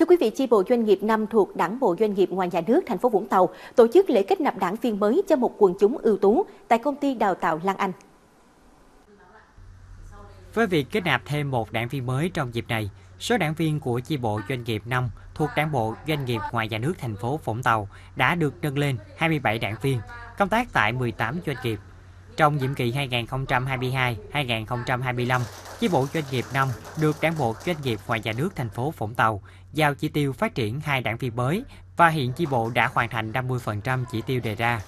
Thưa quý vị, chi bộ doanh nghiệp năm thuộc Đảng bộ doanh nghiệp ngoài nhà nước thành phố Vũng Tàu tổ chức lễ kết nạp đảng viên mới cho một quần chúng ưu tú tại công ty đào tạo Lan Anh. Với việc kết nạp thêm một đảng viên mới trong dịp này, số đảng viên của chi bộ doanh nghiệp năm thuộc Đảng bộ doanh nghiệp ngoài nhà nước thành phố Vũng Tàu đã được nâng lên 27 đảng viên, công tác tại 18 doanh nghiệp. Trong nhiệm kỳ 2022-2025, chi bộ doanh nghiệp 5 được Đảng bộ doanh nghiệp ngoài nhà nước thành phố Vũng Tàu giao chỉ tiêu phát triển hai đảng viên mới và hiện chi bộ đã hoàn thành 50% chỉ tiêu đề ra.